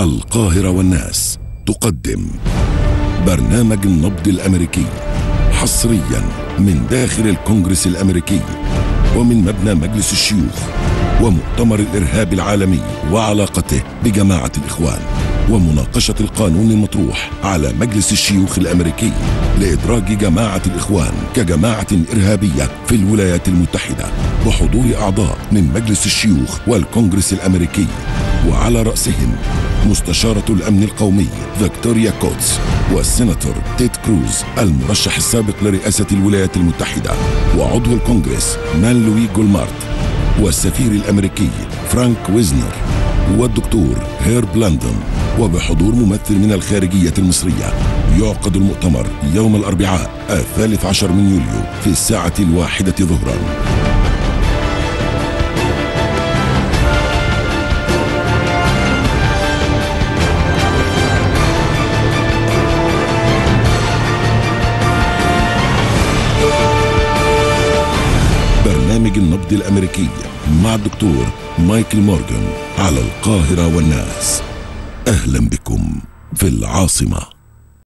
القاهرة والناس تقدم برنامج النبض الأمريكي حصريا من داخل الكونغرس الأمريكي ومن مبنى مجلس الشيوخ ومؤتمر الإرهاب العالمي وعلاقته بجماعة الإخوان ومناقشة القانون المطروح على مجلس الشيوخ الأمريكي لإدراج جماعة الإخوان كجماعة إرهابية في الولايات المتحدة وحضور أعضاء من مجلس الشيوخ والكونغرس الأمريكي. وعلى رأسهم مستشارة الأمن القومي فيكتوريا كوتس والسيناتور تيد كروز المرشح السابق لرئاسة الولايات المتحدة وعضو الكونغرس مان لوي جومارت والسفير الأمريكي فرانك ويزنر والدكتور هيرب لندن وبحضور ممثل من الخارجية المصرية يعقد المؤتمر يوم الأربعاء الثالث عشر من يوليو في الساعة الواحدة ظهراً. برنامج النبض الأمريكي مع الدكتور مايكل مورغان على القاهرة والناس. أهلا بكم في العاصمة.